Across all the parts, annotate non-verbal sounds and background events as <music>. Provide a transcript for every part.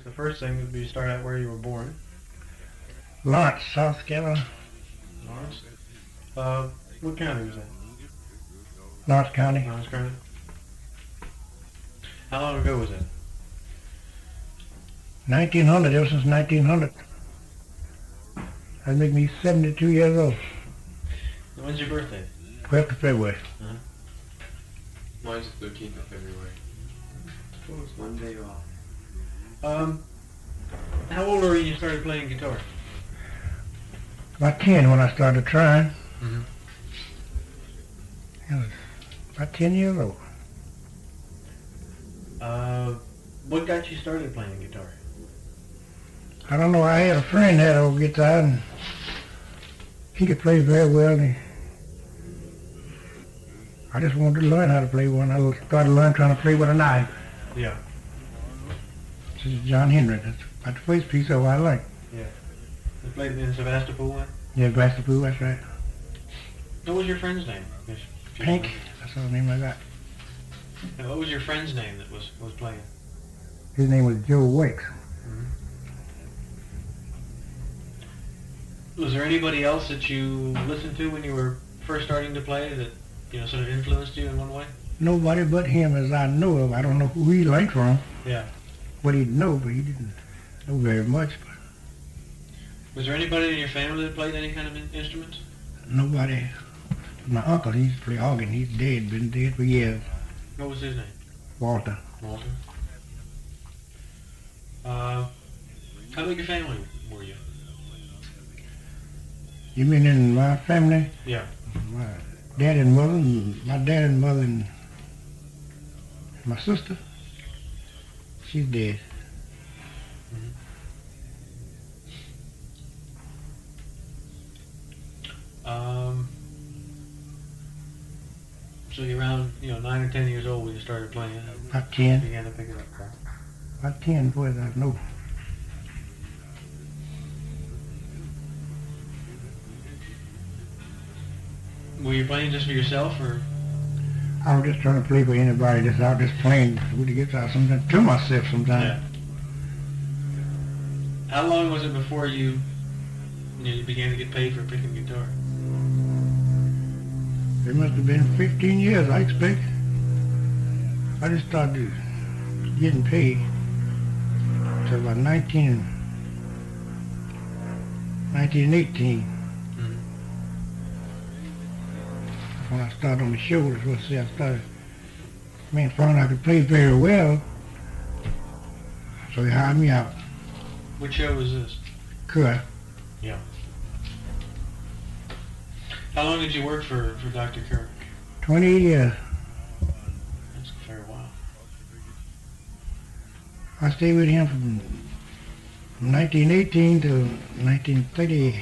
guess the first thing would be to start out where you were born. Laurens, South Carolina. Laurens. Uh, what county was that? Laurens County. Laurens County. How long ago was that? 1900, ever since 1900. That make me 72 years old. When's your birthday? 12th of February. Mine's the 13th of February. Oh, it's one day off. Um, how old were you when you started playing guitar? About 10 when I started trying. Mm-hmm. I was about 10 years old. Uh, what got you started playing guitar? I don't know, I had a friend that had a guitar and he could play very well. And he, I just wanted to learn how to play one. I started learning trying to play with a knife. Yeah. John Henry. That's about the first piece of what I like. Yeah. You played in Sevastopol one? Yeah, Glassapoo, that's right. What was your friend's name? If- if you Pink, that's the name I got. And what was your friend's name that was, was playing? His name was Joe Wakes. Mm-hmm. Was there anybody else that you listened to when you were first starting to play that, you know, sort of influenced you in one way? Nobody but him as I know of. I don't know who he learned from. Yeah. What he know, but he didn't know very much. But Was there anybody in your family that played any kind of in- instruments? nobody. My uncle, he used to play organ. He's dead, been dead for years. What was his name? Walter. Walter. Uh, how big a family were you? You mean in my family? Yeah. My dad and mother, and my dad and mother, and my sister. She's dead. Um, so you're around, you know, nine or ten years old when you started playing. About ten. Began to pick it up. About ten, boy, I know. Were you playing just for yourself, or I was just trying to play for anybody that's out just playing with the guitar sometimes, to myself sometimes. How long was it before you, you, know, you began to get paid for picking guitar? It must have been 15 years, I expect. I just started getting paid till about 19, 1918. When I started on the shoulders. Well, see, I started, man, found I could play very well. So he hired me out. Which show was this? Could. How long did you work for, for Dr. Kerr? 20 years. That's a fair while. I stayed with him from, from 1918 to 1938.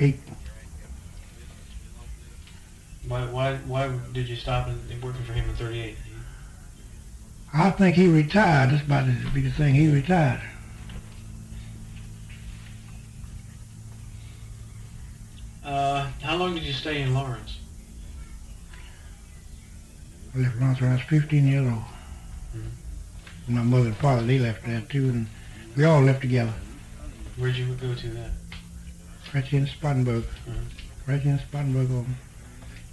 Mm-hmm. Why, why, why did you stop and working for him in 38? I think he retired. That's about to be the thing. He retired. Uh, how long did you stay in Laurens? I left Laurens when I was 15 years old. My mother and father, they left there too, and we all left together. Where'd you go to then? Right here in Spartanburg. Mhm. Right here in Spartanburg. On,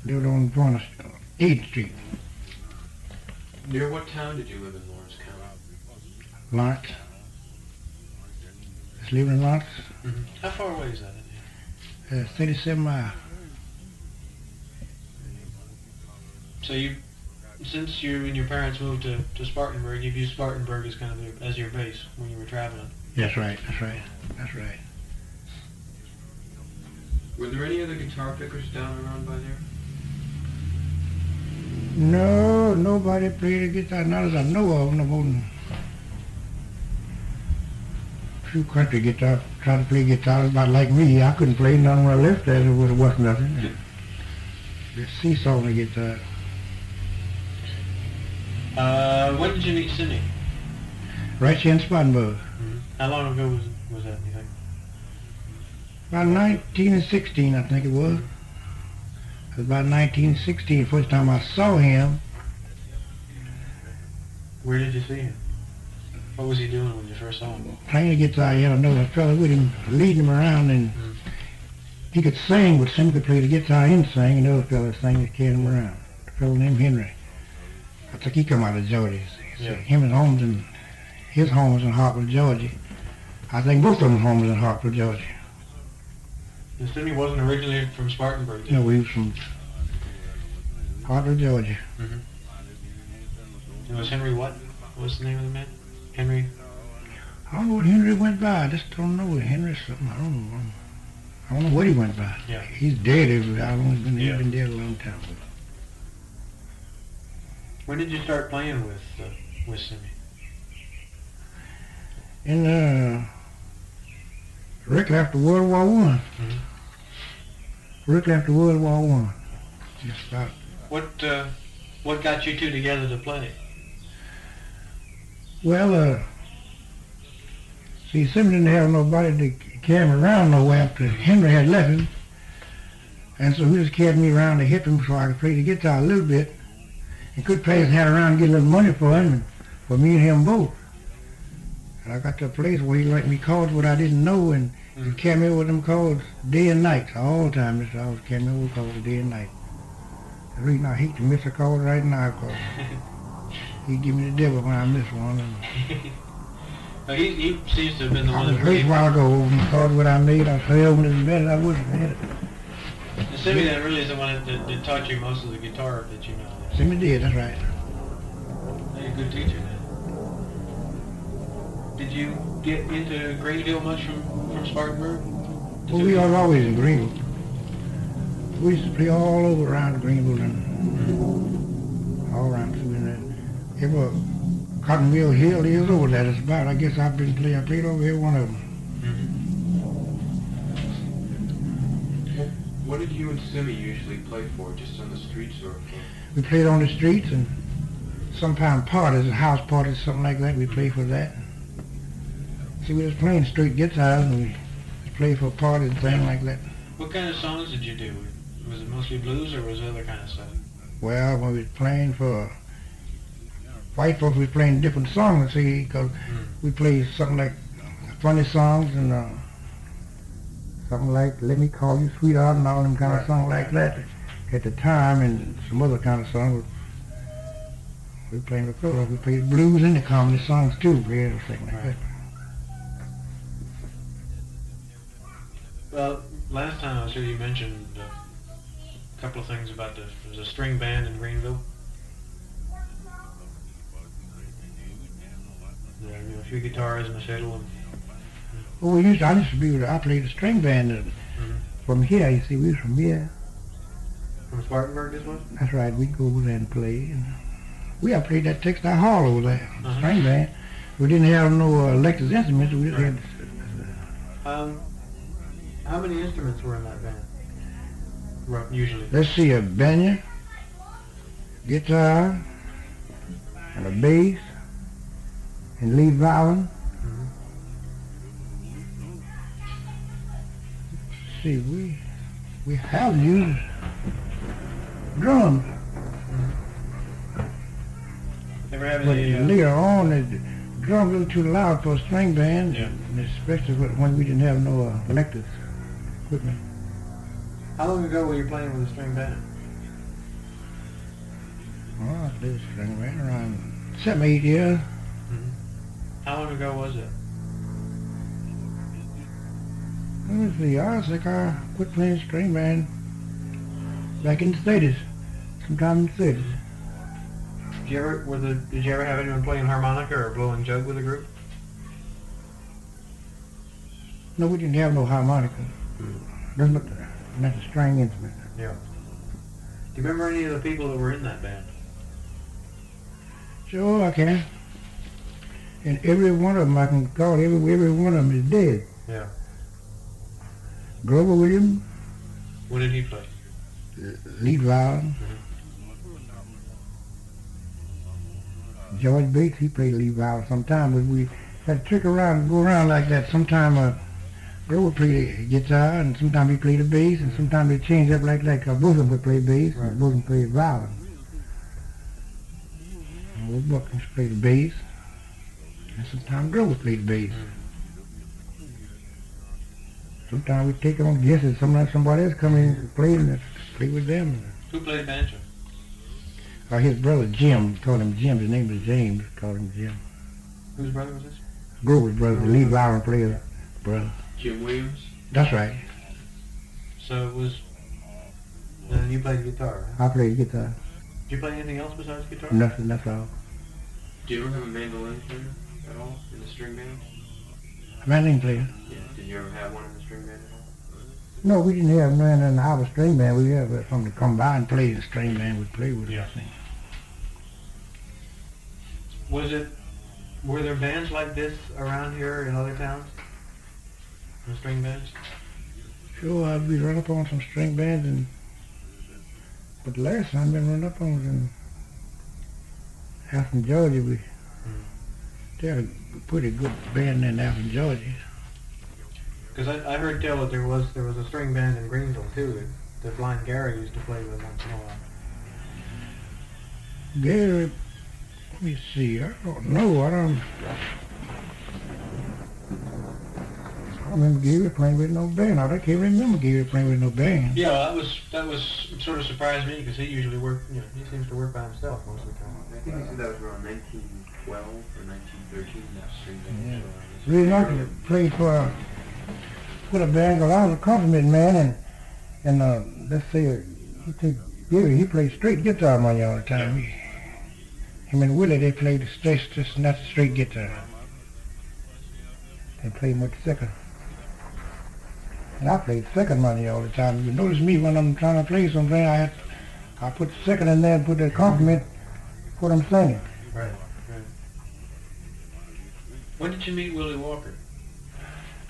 lived on Varna, 8th Street, Near what town did you live in Laurens County? Laurens. Just living in Laurens. How far away is that? Uh, 37 miles. So you, since you and your parents moved to, to Spartanburg, you've used Spartanburg as kind of your, as your base when you were traveling. That's right. That's right. That's right. Were there any other guitar pickers down around by there? No, nobody played the guitar, not as I know of, no more than a few country guitar, try to play guitar about like me. I couldn't play none when I left there, there wasn't nothing. Just seesaw on the guitar. Uh, when did you meet Simmy? Right here in Spartanburg. How long ago was, was that, you think? About 19 and 16, I think it was. It was about 1916, first time I saw him. Where did you see him? What was he doing when you first saw him? Trying Playing the guitar, he had another fellow with him, leading him around, and Mm. he could sing, but Sim could play the guitar and sing, and the other fellow sang and carried him around. A fellow named Henry. I think he come out of Georgia. So Yeah. Him and Holmes and his home was in Hartwell, Georgia. I think both of them home was in Hartwell, Georgia. And Sidney wasn't originally from Spartanburg. Know, we was from Hartwell, Georgia. It was Henry what? What's the name of the man? Henry. I don't know what Henry went by. I just don't know. Henry something. I don't know. I don't know what he went by. Yeah. He's dead. I've only been, he's Yeah. been dead a long time. When did you start playing with uh, with Simmy? In uh, directly after World War One. Mhm. Directly after World War One. Just about. What uh, what got you two together to play? Well, uh, see, Sim didn't have nobody to carry him around nowhere after Henry had left him. And so he just carried me around to help him so I could play the guitar a little bit. And could play his hand around and get a little money for him and for me and him both. And I got to a place where he let me chords what I didn't know and Mm. carried me with them chords day and night, all the time. This I was carrying me with chords day and night. The reason I hate to miss a chord right now because <laughs> he give me the devil when I miss one. And <laughs> he, he seems to have been the I one was that hurt a while ago over the what I need. I fell when it was better. I wouldn't have had it. And Simmy then really is the one that, that, that taught you most of the guitar that you know. Simmy did, that's right. He's a good teacher, man. Did you get into Greenville much from, from Spartanburg? Well, we was always in Greenville. We used to play all over around Greenville and uh, all around through there. Every Cottonville Hill is over there. It's about, I guess I've been playing, I played over every one of them. Mm-hmm. What did you and Simmy usually play for? Just on the streets or. We played on the streets and sometimes parties, house parties, something like that. We played for that. See, we was playing straight guitars and we played for parties and things like that. What kind of songs did you do? Was it mostly blues or was it other kind of stuff? Well, when we was playing for white folks, we playing different songs, see, because we played something like funny songs and uh, something like "Let Me Call You Sweetheart" and all them kind of songs like that at the time, and some other kind of songs. We played the. We played blues and the comedy songs too, yeah, everything like Right. that. Well, last time I was here, you mentioned uh, a couple of things about the there was a string band in Greenville. Yeah, you know, a few guitars and a fiddle. And, Well, we used to, I used to be with, I played the string band uh, Mhm. from here. You see, we was from here. from Spartanburg, this was. That's right. We'd go over there and play. And we played that Textile Hall over there, Uh-huh. string band. We didn't have no uh, electric instruments. We just Right. had, Um, how many instruments were in that band? Rough, usually. let's see, a banjo, guitar, and a bass, and lead violin. Mhm. see, we we have used drums, Ever have but any? Uh, later on, the drums were too loud for a string band, Yeah. and especially when when we didn't have no uh, how long ago were you playing with a string band? Oh, I played string band around seven, eight years. Mm-hmm. How long ago was it? Let me see, I think I quit playing string band back in the 30s, sometime in the 30s. Did you ever were the Did you ever have anyone playing harmonica or blowing jug with a group? No, we didn't have no harmonica. That's not, look that's a string instrument. Yeah. Do you remember any of the people that were in that band? Sure, I can. And every one of them, I can call every every one of them is dead. Yeah. Grover Williams, What did he play? lead violin. George Bates, he played lead violin sometime, but we had to trick around and go around like that. Sometime uh, Grover played the guitar, and sometimes he played the bass, and sometimes they changed up like that, because both of them could play bass, Right. and both of them played violin. And Will Buckins played the bass. And sometimes Grover played bass. Sometimes we take on guesses. Sometimes somebody else come in and play and play with them. Who played banjo? Or his brother Jim, called him Jim. His name was James. Called him Jim. Whose brother was this? Grover's brother, the lead violin player, brother. Jim Williams? That's right. So it was. Then you played guitar. Huh? I played guitar. Did you play anything else besides guitar? Nothing. That's all. Do you ever have a mandolin player at all in the string band? A Mandolin player. Yeah. Did you ever have one in the string band at all? No, we didn't have none in the our string band. We had uh, something to come by and play. The string band would play with Yeah. us. Was it? Were there bands like this around here in other towns? The string bands. Sure, I'd be run up on some string bands and. But the last time I've been run up on was in Alphen, Georgia. We hmm. they had a pretty good band in Alphen, Georgia. Because I, I heard tell that there was there was a string band in Greenville too that, that Blind Gary used to play with once in a while. Gary, let me see. I don't know. I don't. I remember Gary playing with no band. I can't remember Gary playing with no band. Yeah, that was that was sort of surprised me because he usually worked. You know, he seems to work by himself most of the time. I think he said that was around 1912 or 1913, that string band. Yeah. Uh, Really like to play for a, with a band. 'cause I was a compliment man, and and uh, let's say uh, he take Gary. He played straight guitar money all the time. He, him and Willie they played the straight, just not the straight guitar. They played much second. And I played second money all the time. You notice me when I'm trying to play something, I had, I put second in there and put the compliment what I'm singing. Right. Right. When did you meet Willie Walker?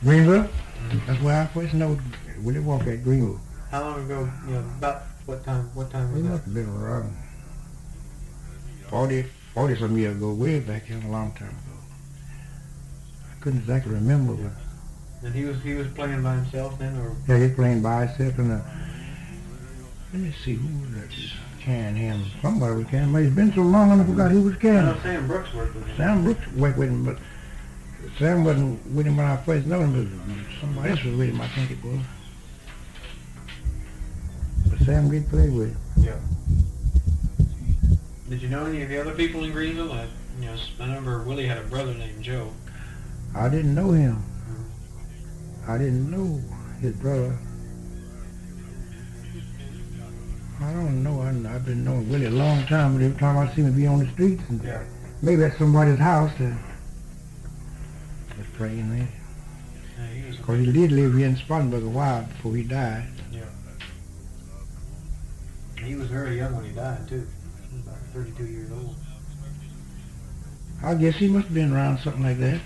Greenville, mm-hmm. that's where I first know Willie Walker at Greenville. How long ago? You know, about what time? What time was must that? have been around 40, 40 some years ago, way back in a long time ago. I couldn't exactly remember, but And he was he was playing by himself then, or yeah, he's playing by himself the. Let me see who was that? Can him? Somebody was can. But it's been so long, I forgot who was I can. know Sam Brooks worked with him. Sam Brooks worked with him, but Sam wasn't with him when I first knew him. But somebody else was with him, I think it was. But Sam did play with him. Yeah. Did you know any of the other people in Greenville? I, you know, I remember Willie had a brother named Joe. I didn't know him. I didn't know his brother. I don't know. I, I've been knowing Willie a long time, but every time I see him be on the streets, and Yeah. maybe at somebody's house, that was praying there. Yeah, he. Because he did live here in Spartanburg a while before he died. Yeah. He was very young when he died too. He was about 32 years old. I guess he must have been around something like that.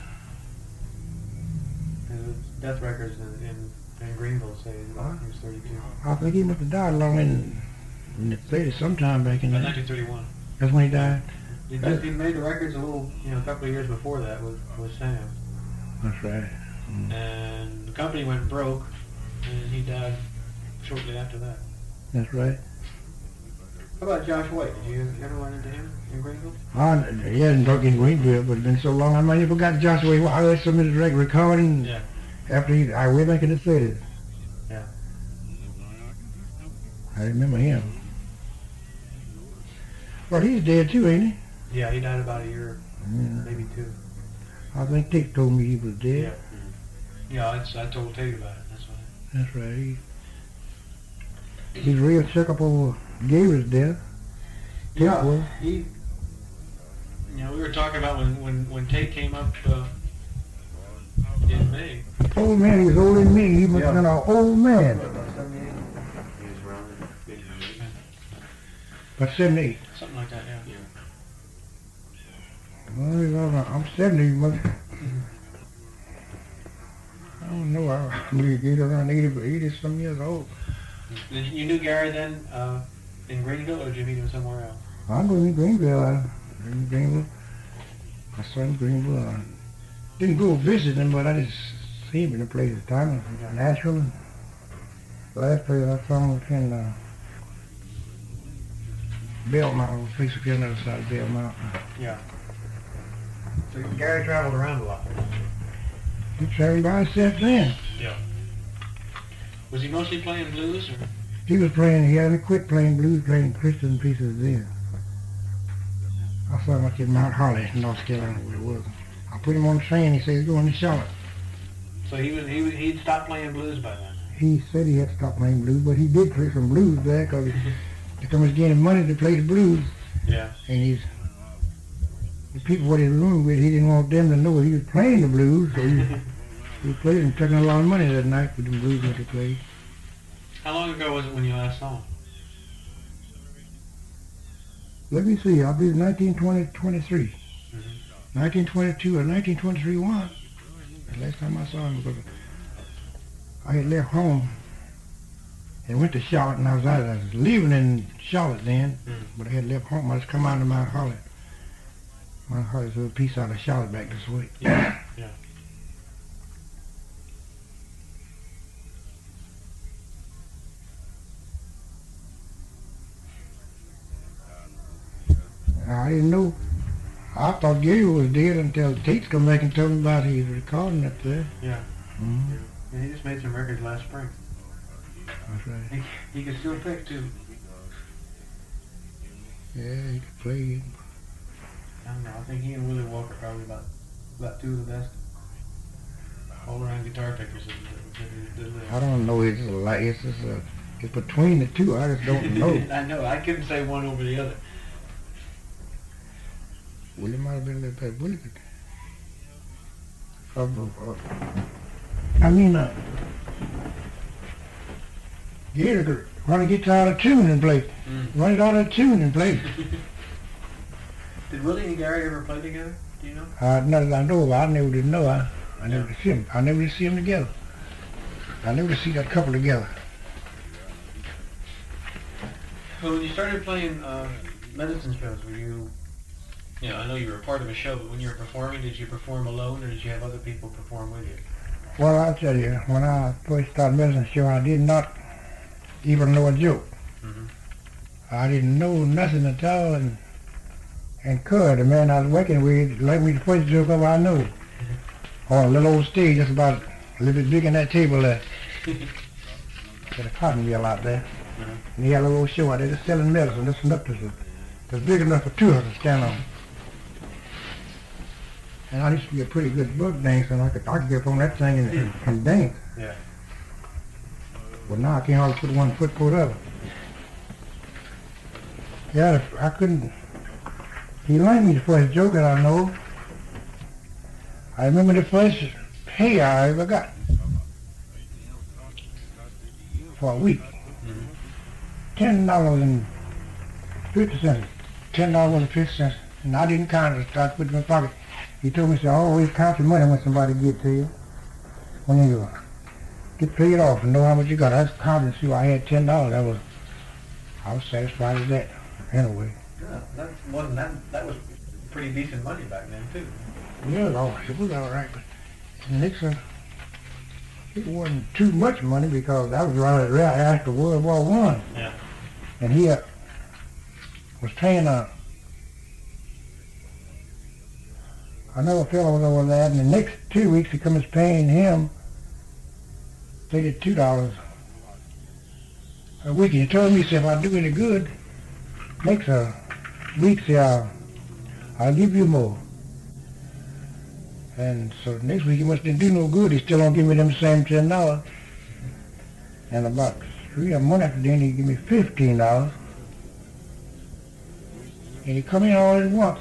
Death records in, in, in Greenville say he was- he was 32. I think he must have died along in, in the 30s sometime back in By 1931. That's when he died? He, just, he made the records a little, you know, a couple of years before that with, with Sam. That's right. Mm. And the company went broke, and he died shortly after that. That's right. How about Josh White? Did you ever run into him in Greenville? Hadn't talked in Greenville, but it's been so long. I might have forgot Joshua. I heard some of his record recording Yeah. After he, I way back in the 30s. Yeah. I remember him. Well, he's dead too, ain't he? Yeah, he died about a year, Yeah. maybe two. I think Dick told me he was dead. Yeah, I, I told Tate about it. That's why. That's right. He, he's real shook up over Gary's death. Tate Yeah, was. he. You know, we were talking about when when when Tate came up uh. Old man, he was older than me. He must have been an old man. He was around maybe But 78. Something like that, yeah. Well, he's all right. I'm 70. He must, I don't know. I believe he's around 80, 80 some years old. Did you, you knew Gary then uh, in Greenville, or did you meet him somewhere else? I'm going to Greenville. I, in Greenville. I saw him in Greenville. I didn't go visit him, but I just see him in the place at the time. in Nashville. And last place I saw him was in uh, Bell Mountain, a place up here on the other side of Bell Mountain. Yeah. So Gary traveled around a lot. He traveled by himself then. Yeah. Was he mostly playing blues or? He was playing, he hadn't quit playing blues, playing Christian pieces then. I saw him up in Mount Holly, North Carolina, where it was. I put him on the train, he said, he's going to Charlotte. So he was he was, he'd stopped playing blues by then. He said he had stopped playing blues, but he did play some blues there because <laughs> he was getting money to play the blues. Yeah. And he's, the people what he was rooming with, he didn't want them to know he was playing the blues, so he, <laughs> he played and took a lot of money that night with the blues that he played. How long ago was it when you last saw him? Let me see, I believe 1920, 23. Mm-hmm. 1922 or 1923 one. The last time I saw him because I had left home and went to Charlotte and I was out. I was living in Charlotte then, Mm. but I had left home. I just come out of Mount Holly. Mount Holly's a little piece out of Charlotte back this way. Yeah, yeah. I didn't know. I thought Gary was dead until Tate's come back and told me about his recording up there. Yeah. Mm-hmm. And he just made some records last spring. That's right. He, he could still pick too. Yeah, he can play. I don't know. I think he and Willie Walker probably about about two of the best all around guitar pickers. I don't know. It's like it's just a, it's between the two. I just don't <laughs> know. I know. I couldn't say one over the other. Willie might have been a little better. Willie could. Uh, uh, I mean, uh, Gary could run a guitar out of tune and play. Mm. Run it out of tune and play. <laughs> Did Willie and Gary ever play together? Do you know? Uh, not that I know of. I never did know. I, I never did see them. I never did see them together. I never see that couple together. So when you started playing uh, medicine shows, were you, you know, I know you were a part of a show, but when you were performing, did you perform alone or did you have other people perform with you? Well, I'll tell you, when I first started medicine show, I did not even know a joke. Mhm. I didn't know nothing at all, and and Cud, the man I was working with, let me the first joke of I knew. <laughs> On a little old stage, just about a little bit bigger than that table there. <laughs> At a cotton mill out there. Mhm. And he had a little show out there just selling medicine, just enough to, just big enough for two of us to stand on. And I used to be a pretty good buck dancer, and I could, I could get up on that thing and, and, and dance. Yeah. But now I can't hardly put one foot foot up. Yeah, I couldn't. He learned me the first joke that I know. I remember the first pay I ever got for a week. Mhm. Ten dollars and fifty cents. Ten dollars and fifty cents. And I didn't count it. I started putting it in my pocket. He told me, "Say always count your money when somebody get to you. When you get paid off and know how much you got. I just counted and see I had ten dollars. That was I was satisfied with that. Anyway. Yeah, that wasn't that. That was pretty decent money back then too. Yeah, it was all right. It was all right, but Nixon, it wasn't too much money because that was right right after World War One. Yeah. And he uh, was paying a another fellow was over there, and the next two weeks he comes paying him they get two dollars a week. And he told me, he said, if I do any good, next uh, week, say, I'll, I'll give you more. And so next week he must didn't do no good. He still don't give me them same ten dollars. And about three a month after then he give me fifteen dollars. And he come in all at once.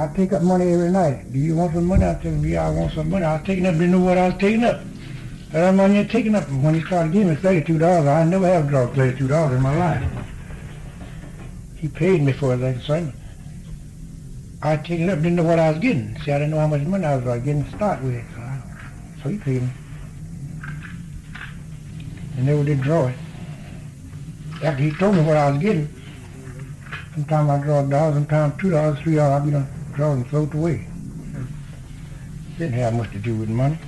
I take up money every night. Do you want some money? I tell him, yeah, I want some money. I was taking up, didn't know what I was taking up. And that money I taking up. When he started giving me thirty-two dollars, I never have thirty-two dollars in my life. He paid me for that, son. I taken up, didn't know what I was getting. See, I didn't know how much money I was getting to start with. So, I, so he paid me. And never did draw it. After he told me what I was getting, sometimes I draw a dollar, sometimes two dollars, three dollars, I'd be done draw and float away. Didn't have much to do with money.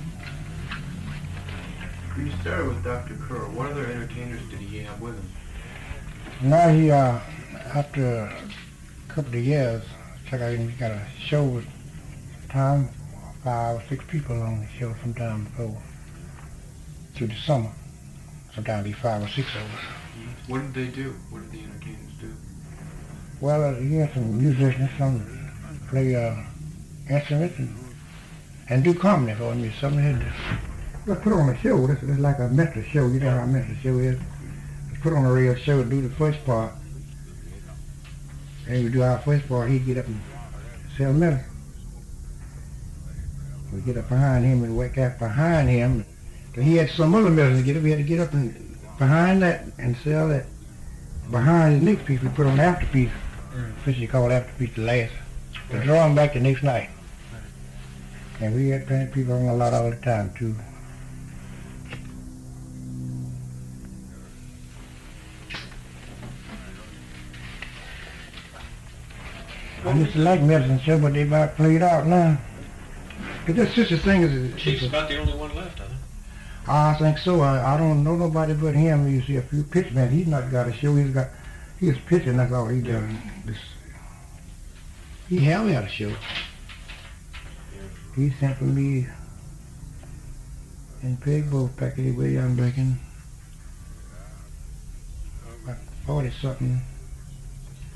You started with Dr. Kerr. What other entertainers did he have with him? Now he, uh, after a couple of years. Check out, we got a show with time, five or six people on the show sometime before, through the summer. Sometimes be five or six of us. What did they do? What did the entertainers do? Well, uh, you had some musicians, some play uh, instruments and, and do comedy for me. Some had to let's put on a show. This is like a mental show. You know how a mental show is. Let's put on a real show and do the first part. And we do our first part. He'd get up and sell medicine. We get up behind him and wake up behind him. He had some other medicine to get up. We had to get up and behind that and sell that. Behind the next piece, we put on the afterpiece. Mm. Which you call afterpiece the last. To draw him back the next night. And we had plenty of people on a lot all the time too. I used to like medicine show, but they about played out now. But just the thing is, Chief's about the only one left, huh? I think so. I, I don't know nobody but him. You see a few pitchmen. He's not got a show. He's got he's pitching. That's all he done. This he held me at a show. He sent for me and Peg both back in the way I'm breaking about forty something.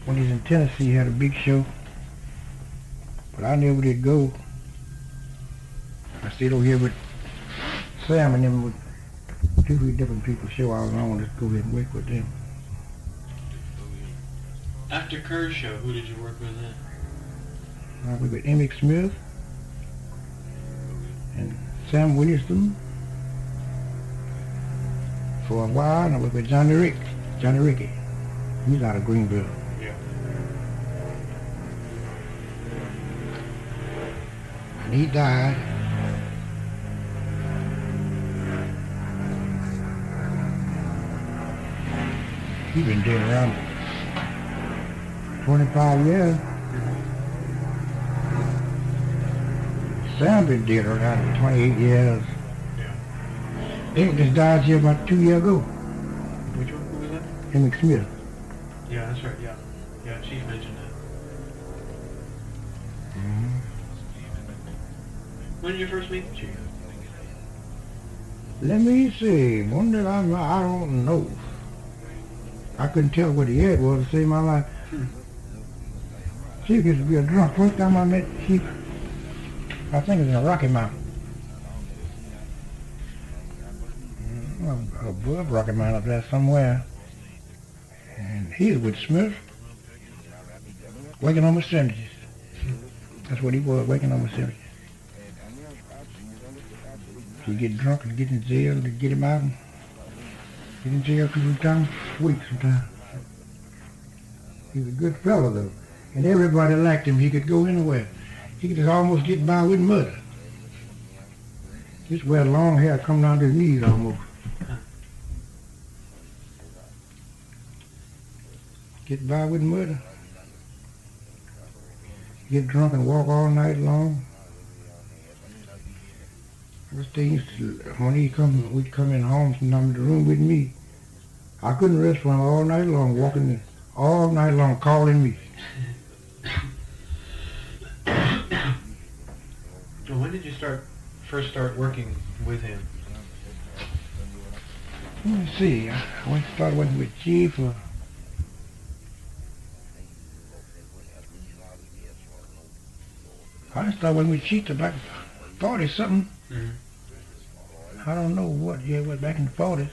When he's in Tennessee, he had a big show, but I never did go. I stayed over here with Sam and them with two, three different people show I was on. Just go ahead and work with them. After Kerr's show, who did you work with then? I worked with Emmett Smith and Sam Williamson for a while, and I worked with Johnny Rick, Johnny Ricky. He's out of Greenville. Yeah. And he died. He's been dead around 25 years. Sam been dead around 28 years. Yeah. Emmett just died here about two years ago. Which one? Who was that? Emmett Smith. Yeah, that's right. Yeah. Yeah, Chief mentioned that. When did you first meet the Chief? Let me see. One that I I don't know. I couldn't tell what he had was to save my life. Hmm. Chief used to be a drunk. First time I met Chief, I think it was in Rocky Mountain. Above Rocky Mountain up there somewhere. And he was with Smith, working on the sandwiches. That's what he was, working on the sandwiches. He'd get drunk and get in jail to get him out and get in jail two times a week sometimes. He was a good fellow though. And everybody liked him. He could go anywhere. He could just almost get by with used to wear long hair come down to his knees almost. Get by with mud. Get drunk and walk all night long. First thing used to, when he come, we'd come in home sometimes in the room with me. I couldn't rest for him all night long, walking all night long, calling me. Well, when did you start first start working with him? Let me see. I went started working with Chief. Uh, I started working with Chief about forty something. Mhm. I don't know what year it was back in the forties.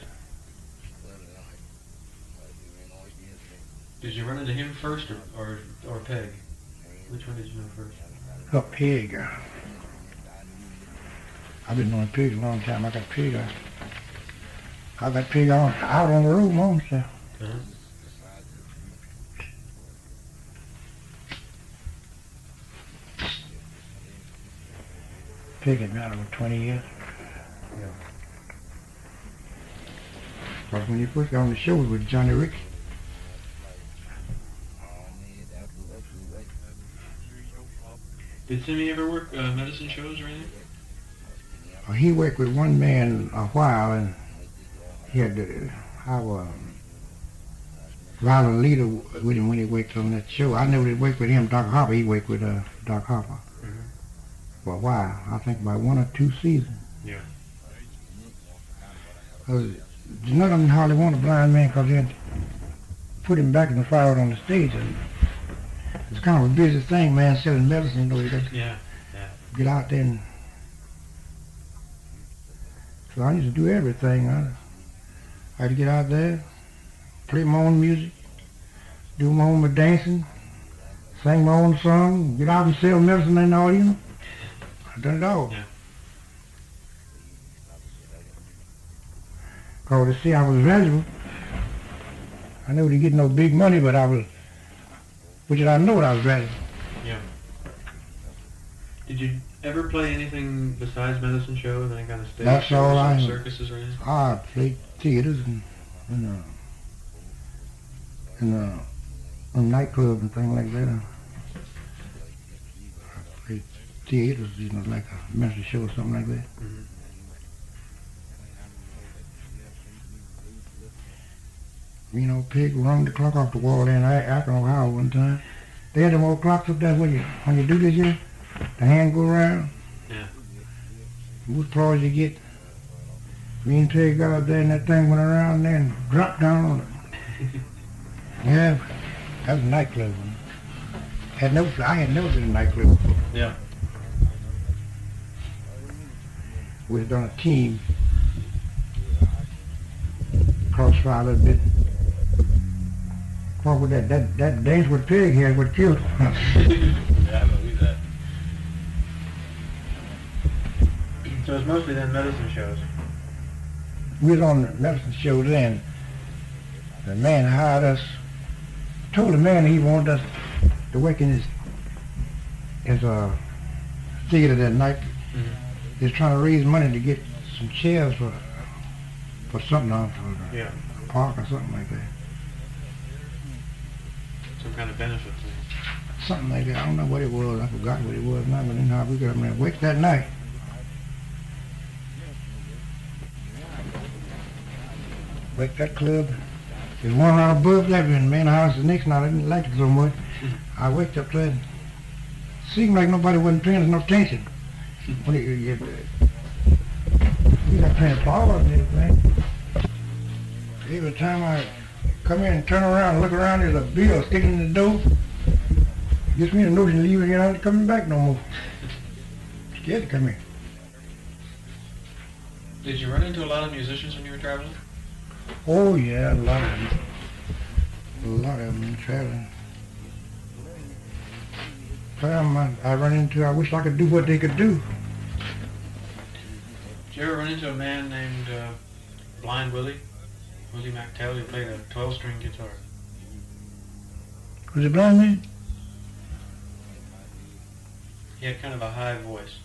Did you run into him first or, or, or Peg? Which one did you know first? A pig. Uh, I've been knowing pig a long time. I got pig. uh, I got pig on out on the road myself. Uh-huh. Pig had been out over twenty years. Yeah. But when you got on the show with Johnny Rick, Did Simmy ever work uh, medicine shows or anything? Uh, he worked with one man a while, and he had to have a leader with him when he worked on that show. I never did work with him, Doc Harper. He worked with uh, Doc Harper Mhm. for a while. I think about one or two seasons. Yeah. Cause none of them hardly want a blind man because they had to put him back in the fire on the stage. And it's kind of a busy thing, man, selling medicine. You know, you got to Yeah. get out there and so I used to do everything. I, I had to get out there, play my own music, do my own dancing, sing my own song, get out and sell medicine and all, you know. I done it all. Yeah. Cause to see I was valuable. I knew to get no big money, but I was, which I know I was valuable. Yeah. Did you ever play anything besides medicine show? shows? Any kind of stage That's shows all I- circuses or anything? I played theaters and and uh, and uh, and nightclubs and things like that. I played theaters, you know, like a minstrel show or something like that. Mhm. You know, pig rung the clock off the wall there in Akron, Ohio one time. They had them old clocks up there when you when you do this here, the hand go around. Yeah. What applause you get? Me and Peg got up there and that thing went around there and dropped down on it. <laughs> Yeah, that was a nightclub. Had no, I had never been in a nightclub. before. Yeah. We was on a team. Crossfire a little bit. What with that, that, that dance with Pig here would killed. <laughs> So it's mostly then medicine shows. we was on the medicine show then. The man hired us, told the man he wanted us to work in his his uh, theater that night. Mhm. He was trying to raise money to get some chairs for for something on for Yeah. park or something like that. Some kind of benefit thing. Something like that. I don't know what it was. I forgot what it was now, but anyhow we got up there worked that night. Worked that club. There's one right above that in main house. The next night I didn't like it so much. I worked up there. and Seemed like nobody wasn't paying us no attention. <laughs> When you, you, you got paying applause and everything. Every time I come in and turn around and look around, there's a bill sticking in the door. Gets me to notice leaving and not coming back no more. Scared to come here. Did you run into a lot of musicians when you were traveling? Oh yeah, a lot of them. A lot of them traveling. I, I run into, I wish I could do what they could do. Did you ever run into a man named uh, Blind Willie? Willie McTell, who played a 12-string guitar. Was it blind man? He had kind of a high voice.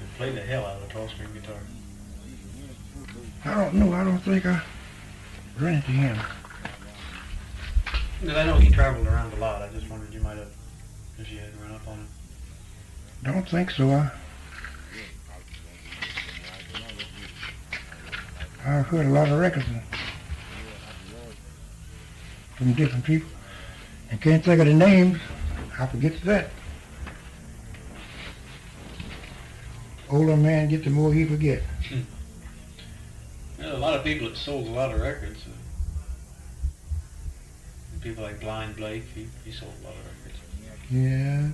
And played the hell out of a 12-string guitar. I don't know. I don't think I ran into him. Because I know he traveled around a lot. I just wondered you might have, if you had run up on him. Don't think so. I I've heard a lot of records from different people. and can't think of the names. I forget that. Older man get the more he forget. Lot of people that sold a lot of records. Uh, people like Blind Blake, he, he sold a lot of records. Yeah,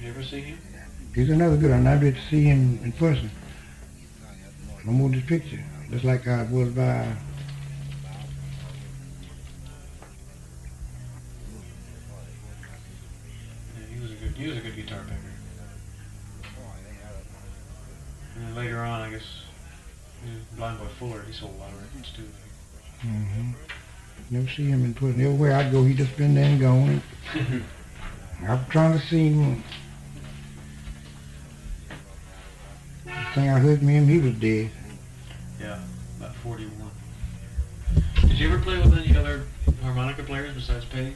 you ever see him? he's another good one. I did see him in person. No more this picture. Just like I was by he was a good he was a good guitar picker. And then later on, I guess, Blind Boy Fuller, he sold a lot of records too. hmm Never see him in person. Everywhere I'd go, he just been there and gone. <laughs> I'm trying to see him. The thing I heard from him, he was dead. yeah, about 41. Did you ever play with any other harmonica players besides Peggy?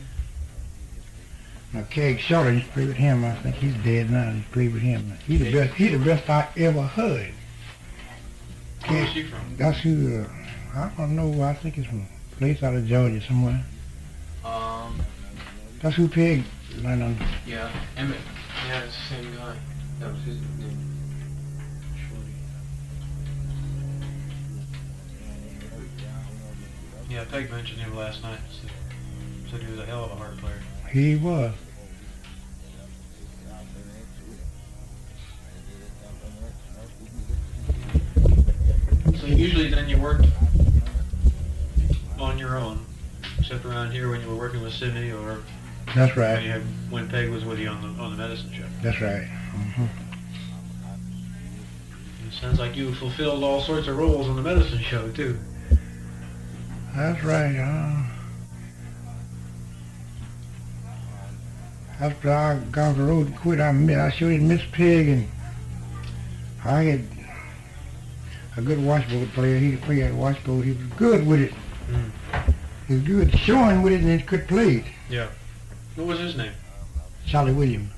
Now, Keg Shorter used to play with him. I think he's dead now. He played with him. He the best. He the best I ever heard. Where was Keg, she from? that's who. Uh, I don't know. I think it's from place out of Georgia somewhere. Um, That's who Peg learned on. yeah, Emmett. Yeah, it's the same guy. That was his name. Yeah, Peg mentioned him last night. Said, said he was a hell of a hard player. He was. Then you worked on your own, except around here when you were working with Sydney or That's when, right. had, when Peg was with you on the on the medicine show. That's right. hmm It sounds like you fulfilled all sorts of roles on the medicine show too. That's right. Uh, after I got off the road and quit, I I sure did miss Pig, and I had a good washboard player. He could play that washboard. He was good with it. Mm. He was good showing with it, and he could play it. Yeah. What was his name? Charlie Williams.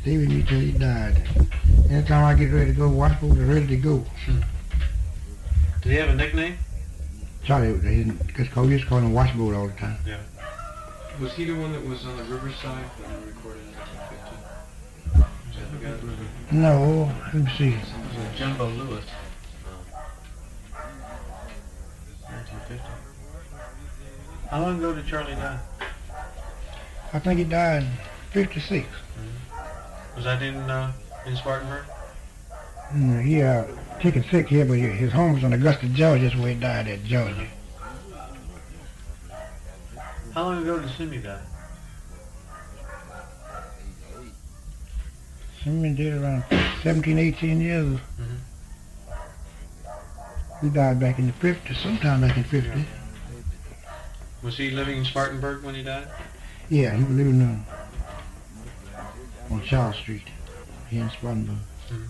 Stayed with me till he died. Anytime I get ready to go, washboard is ready to go. Did he have a nickname? Charlie, because we used to call him washboard all the time. Yeah. Was he the one that was on the Riverside when we recorded in 1950? Was that the guy? No, let me see. Jumbo Lewis. 1950. How long ago did Charlie die? I think he died in 56. Was that in uh, in Spartanburg? Mm, he uh, taken sick here, but his home was in Augusta, Georgia. That's where he died at, Georgia. How long ago did Simmy die? Simeon did around 17, 18 years. Mm-hmm. He died back in the 50s, sometime back in 50. Was he living in Spartanburg when he died? Yeah, he was living um, on, on Charles Street here in Spartanburg. Mm-hmm.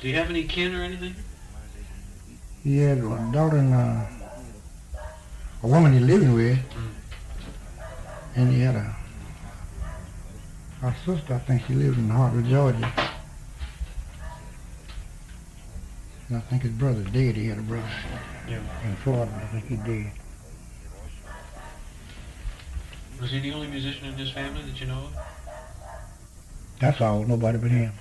Do you have any kin or anything? He had a daughter and uh, a woman he living with, mm-hmm. and he had a, a sister, I think she lived in Hartwell, Georgia. And I think his brother's dead. He had a brother Yeah. in Florida. I think he did. Was he the only musician in his family that you know of? That's all. Nobody but him.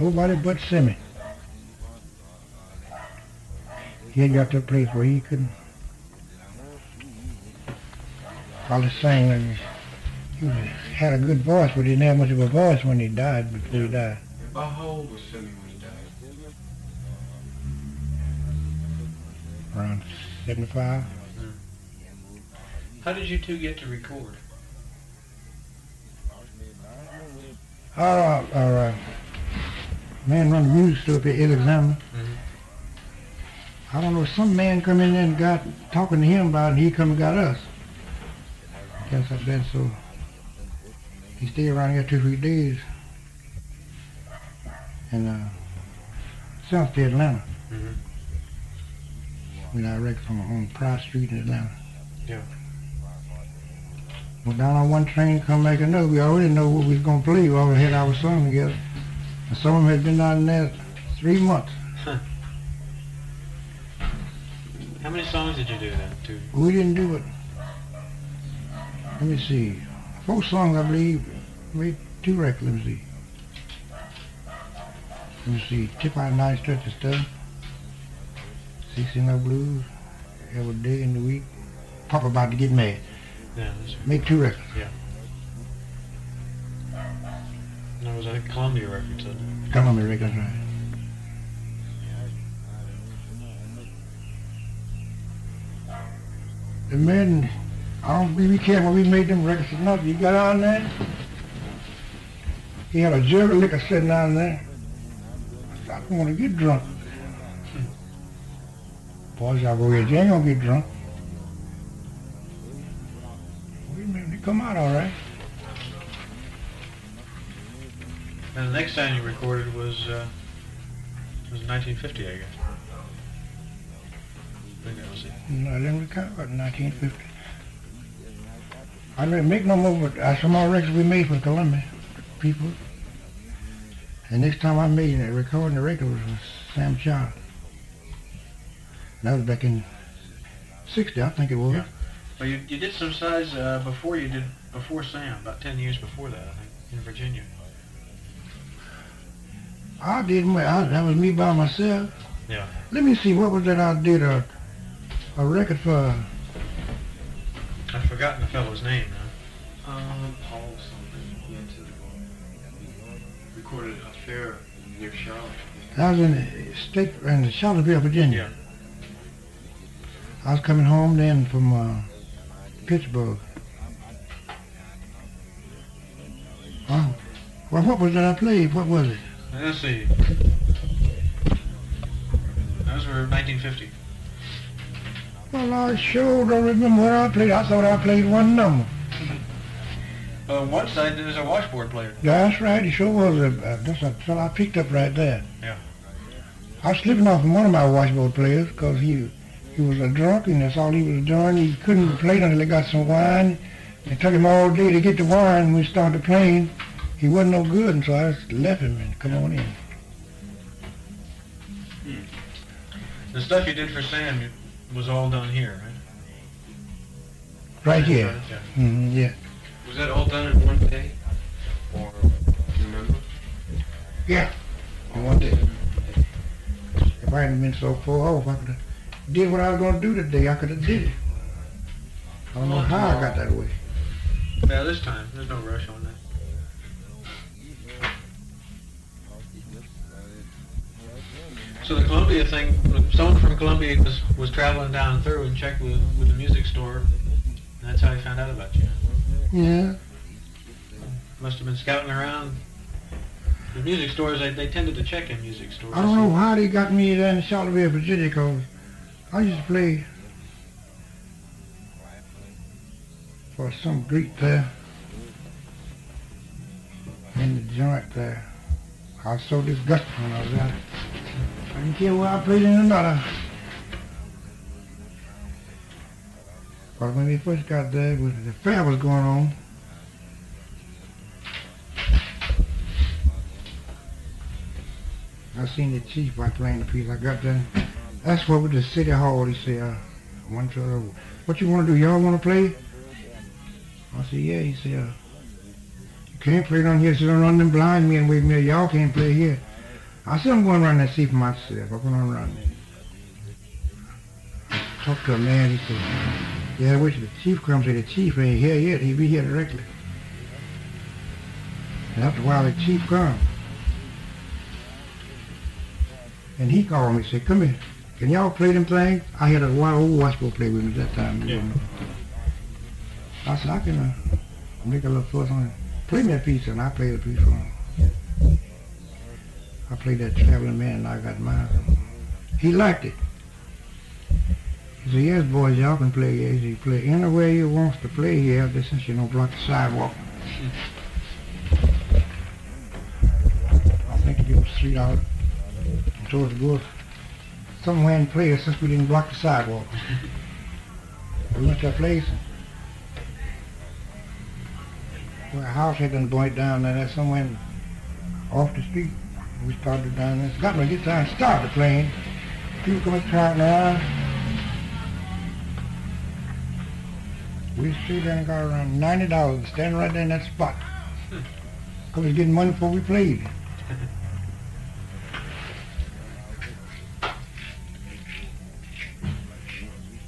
Nobody but Simmy. He had got to a place where he couldn't hardly sing. And he was, had a good voice, but he didn't have much of a voice when he died, before he died. How old was Simmy when he died? Around 75. How did you two get to record? Our, our uh, man run the music store up at Alexander. Mhm. I don't know, some man come in there and got talking to him about it, and he come and got us. Guess I've been so. He stayed around here two, three days. And uh, south to Atlanta. Mhm. When I wrecked from on Price Street in Atlanta. Yeah. Went down on one train, come back another. We already know what we was gonna play. We already had our song together. And some of them had been down in there three months. How many songs did you do then? Two. We didn't do it. Let me see. Four songs, I believe. Maybe two records. Let me see. Let me see. Tip out nine stretch of stuff. Sixty no blues. Every day in the week. Pop about to get mad. Yeah. That's, Make two records. Yeah. That was a Columbia record, so. Come on, me records, right? The men, I don't we care when we made them records enough. You got on there? He had a of liquor sitting down there. I said, I don't want to get drunk. Boys, I go, you ain't gonna get drunk. Wait a minute, they come out all right. And the next time you recorded was uh, was 1950, I guess. I think that was it. No, didn't recall about 1950. I didn't make no more, but uh, some more records we made for Columbia people. And next time I made a recording the record was with Sam Child. That was back in 60, I think it was. Yeah. Well, you, you did some size uh, before you did before Sam, about ten years before that, I think, in Virginia. I did, my- I, that was me by myself. Yeah. Let me see, what was that I did a, a record for? I've forgotten the fellow's name now. Um, Paul something. He had to recorded a fair near Charlotte. I was in the state, in the Charlottesville, Virginia. Yeah. I was coming home then from uh, Pittsburgh. Oh, well, what was that I played? What was it? Let's see. Those were 1950. Well, I sure don't remember what I played. I thought I played one number. Uh, one side there's a washboard player. That's right. He sure was. A, uh, that's a fellow I picked up right there. Yeah. I was slipping off from one of my washboard players because he he was a drunk and that's all he was doing. He couldn't play until he got some wine. It took him all day to get the wine. When we started playing, he wasn't no good, and so I just left him and come on in. The stuff you did for Sam was all done here, right? Right here. Yeah. hmm yeah. Was that all done in one day? Or, do you remember? Yeah. And one day. If I hadn't been so far off, I could have did what I was going to do today. I could have did it. I don't know how I got that way. Yeah, this time there's no rush on that. So the Columbia thing, someone from Columbia was, was traveling down through and checked with, with the music store. And that's how he found out about you. Yeah. Must have been scouting around. The music stores, they, they tended to check in music stores. I don't know how they got me there in Charlottesville, Virginia, because I used to play for some Greek there in the joint there. I was so disgusted when I was there. I care where I played in another. But when we first got there, the fair was going on, I seen the chief by playing the piece. I got there. That's what with the city hall. He said, uh, want to, what you want to do? Y'all want to play? I said, yeah. He said, uh, you can't play down here. So don't run them blind men with me. Y'all can't play here. I said, I'm going around and see for myself. I'm going around there. I talked to a man. He said, yeah, I wish the chief comes. Say, the chief ain't here yet. He'll be here directly. And after a while, the chief comes. And he called me and said, come here. Can y'all play them things? I had a wild old washboard play with me that time. Yeah. I said, I can uh, make a little fuss on it. Play me a piece, and I played a piece for him. I played that traveling man, and I got mine. He liked it. He said, yes, boys, y'all can play. He said, play anywhere you wants to play here, just since you don't block the sidewalk. I think it was three dollars. Towards the good. Somewhere in place since we didn't block the sidewalk. we went to a place where a house had been burnt down and there's somewhere off the street. We started down there. Got my guitar and started playing. People come up trying now. We there and got around ninety dollars standing right there in that spot. <laughs> Cause we was getting money before we played.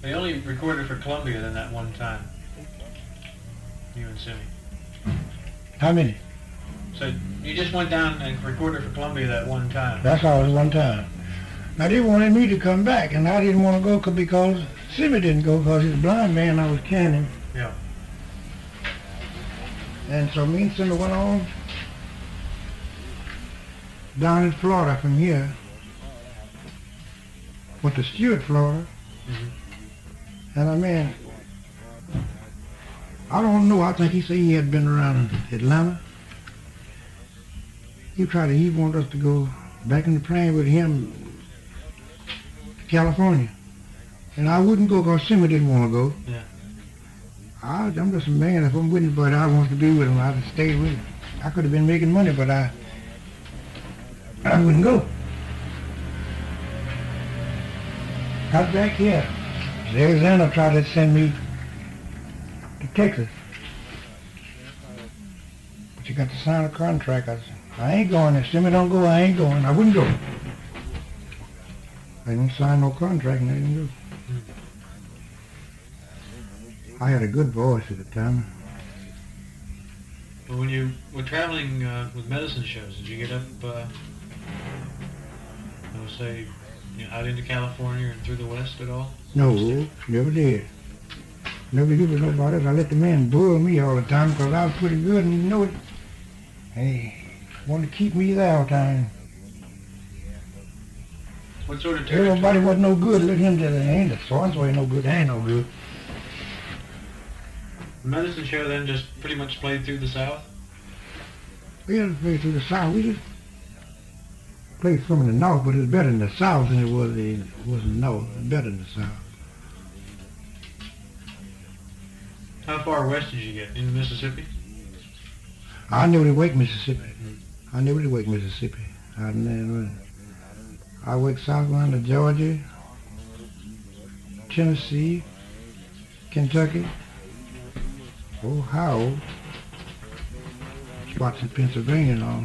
They only recorded for Columbia then that one time. You and Simmy. How many? So you just went down and recorded for Columbia that one time. That's all. It was one time. Now they wanted me to come back, and I didn't want to go because Simmy didn't go because he's a blind man. I was canning. Yeah. And so me and Simmy went on down in Florida from here. Went to Stuart, Florida. Mm -hmm. And I mean, I don't know. I think he said he had been around Atlanta. He tried to, he wanted us to go back in the plane with him to California. And I wouldn't go because Simmy didn't want to go. Yeah. I, I'm just a man. If I'm with anybody, I want to be with him. I'd have stayed with him. I could have been making money, but I, I wouldn't go. Got back here. Arizona tried to send me to Texas. But you got to sign a contract. I I ain't going. If Simmy don't go, I ain't going. I wouldn't go. I didn't sign no contract and I didn't go. I had a good voice at the time. But when you were traveling uh, with medicine shows, did you get up, uh, I would say, you know, out into California and through the West at all? No, never did. Never did with nobody. I let the man bull me all the time because I was pretty good and you know it. Hey, wanted to keep me there all the time. What sort of territory? Everybody wasn't no good. Let him tell the end. and so ain't no good. I ain't no good. The medicine show then just pretty much played through the South? We to play through the South. We just played some in the North, but it was better in the South than it was in, was in the North. It better in the South. How far west did you get? Into Mississippi? I knew to Wake, Mississippi. I knew to Wake, Mississippi. I never. I wake south of Georgia, Tennessee, Kentucky, Ohio, spots in Pennsylvania and all.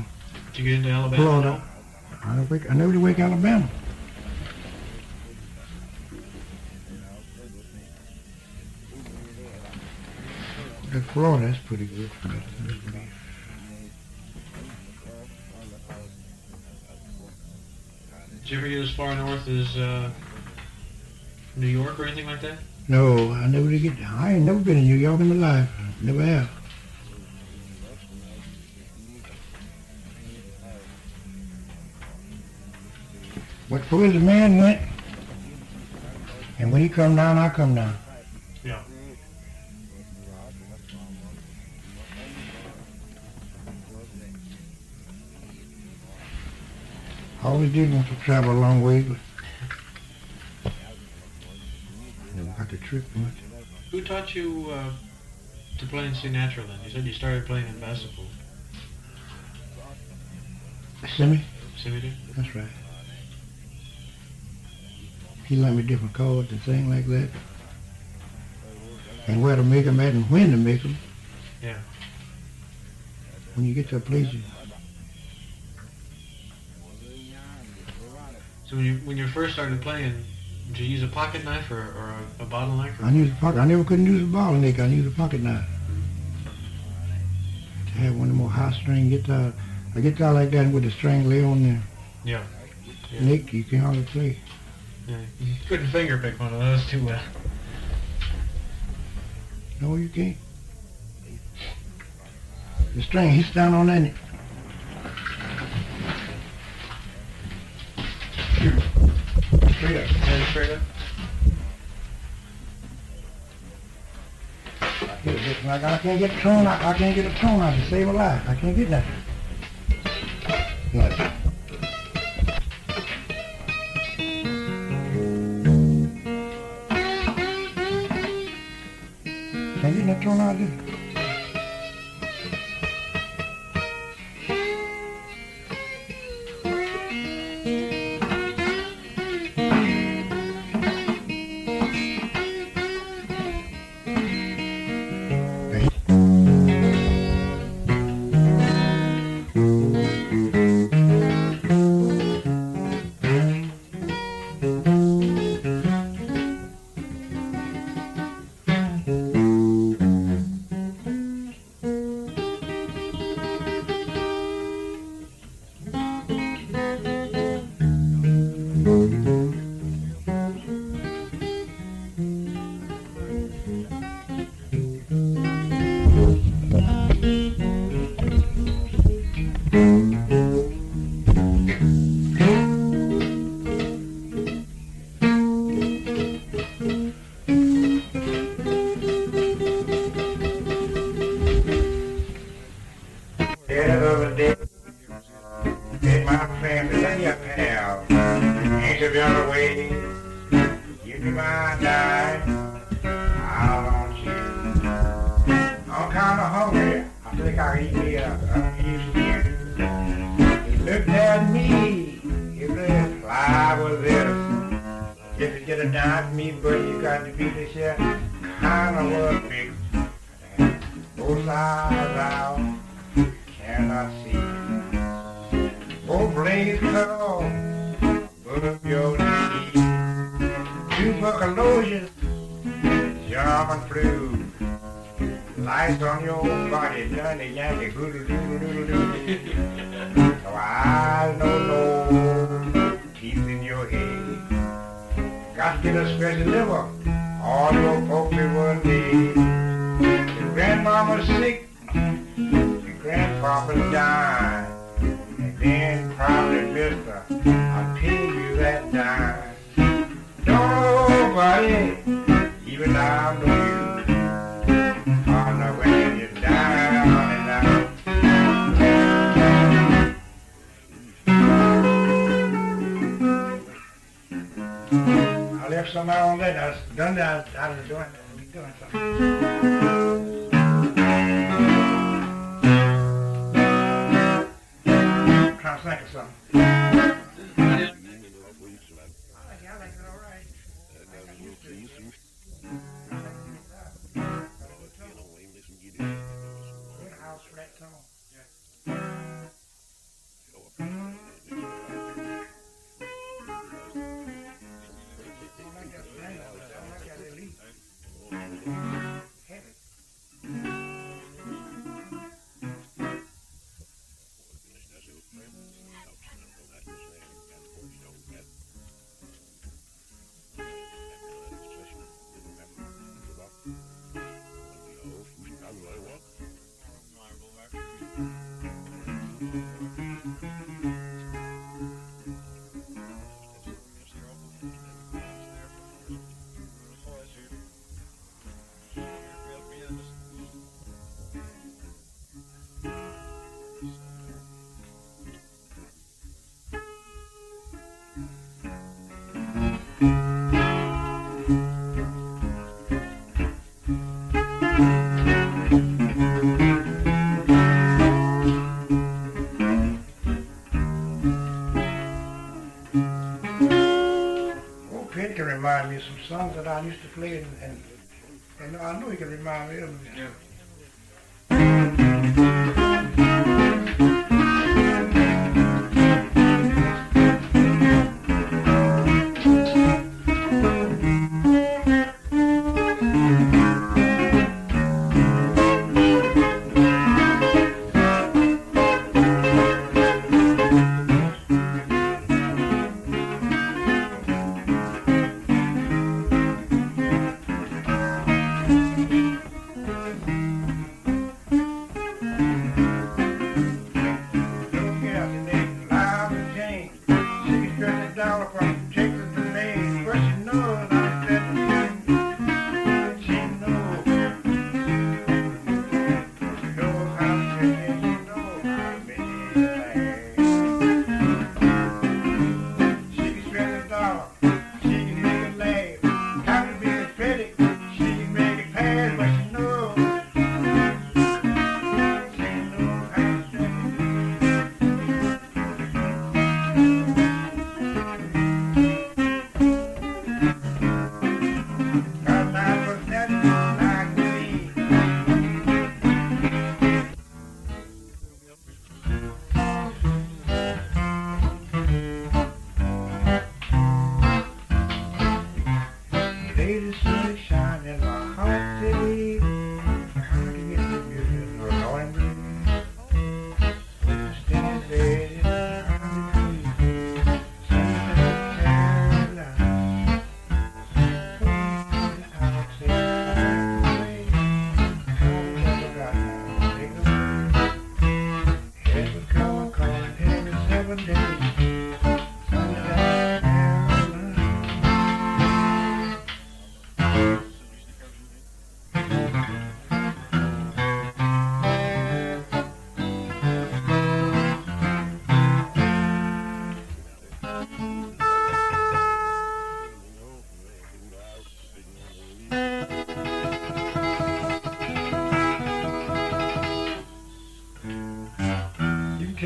Did you get into Alabama? Florida. I never wake. I never to Wake, Alabama. Florida, that's pretty good for me. That's pretty- Did you ever get as far north as uh, New York or anything like that? No, I never did get. I ain't never been in New York in my life. Never have. But where the man went, and when he come down, I come down. I always did want to travel a long way, got the trip much. Who taught you uh, to play and sing natural then? You said you started playing in basketball. Simmy? Simmy did? That's right. He let me different chords and things like that. And where to make 'em at and when to make 'em. Yeah. When you get to a place, you, So when you when you first started playing, did you use a pocket knife or, or a, a bottle knife? I used a pocket. I never couldn't use a ball neck. I used a pocket knife. To have one of them more high string guitar, a guitar like that with the string lay on there. Yeah. Yeah. neck, you can hardly play. Yeah. You couldn't finger pick one of those too well. No, you can't. The string, he's down on that. Straight up. Head straight up. Get it, like I can't get the tone out. I can't get a tone out to save a life. I can't get nothing. Nothing. Can't get that tone out of this. Your knee. Tuberculosis, German flu. Lights on your body, the yanky goodle doodle doodle doodle. So I don't know, in your head. Get a special liver, all your folks in one day. Your grandmama's sick, your grandpapa's dying, and then probably I'll pay you that dime. Nobody, even I know you. On the way you're down and out. I left somebody on that. I was done that. I was doing, doing something. Trying to think of something. Mm-hmm. I used to play, and, and, and I know he can remind me of them. Yeah.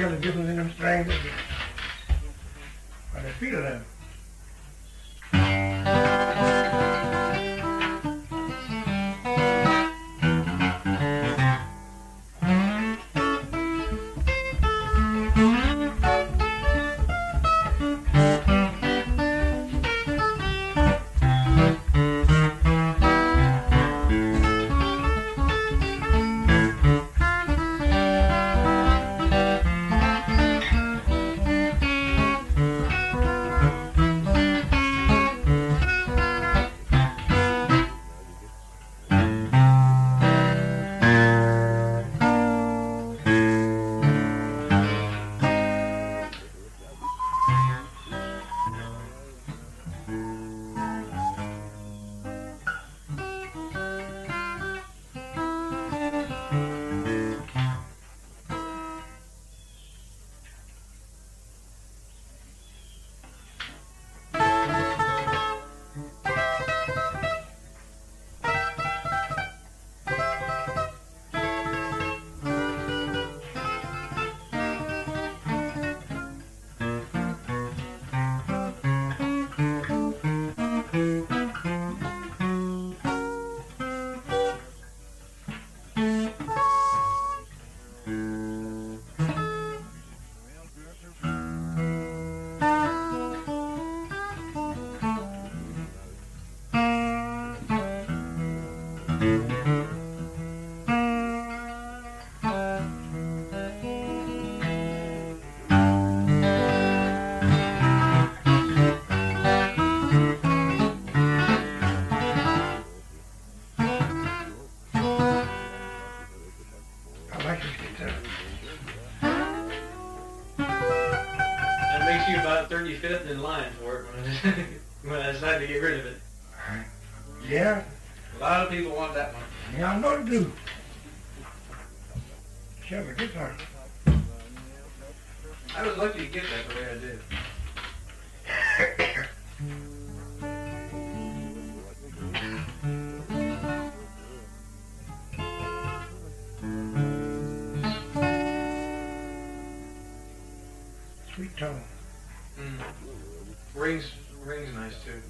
Tell the difference in them strings makes you about 35th in line for it when I, <laughs> when it's time to get rid of it. Yeah, A lot of people want that one. yeah, I know to do. Chevy guitar. I was lucky to get that the way I did. Sweet tone. Rings, rings nice too.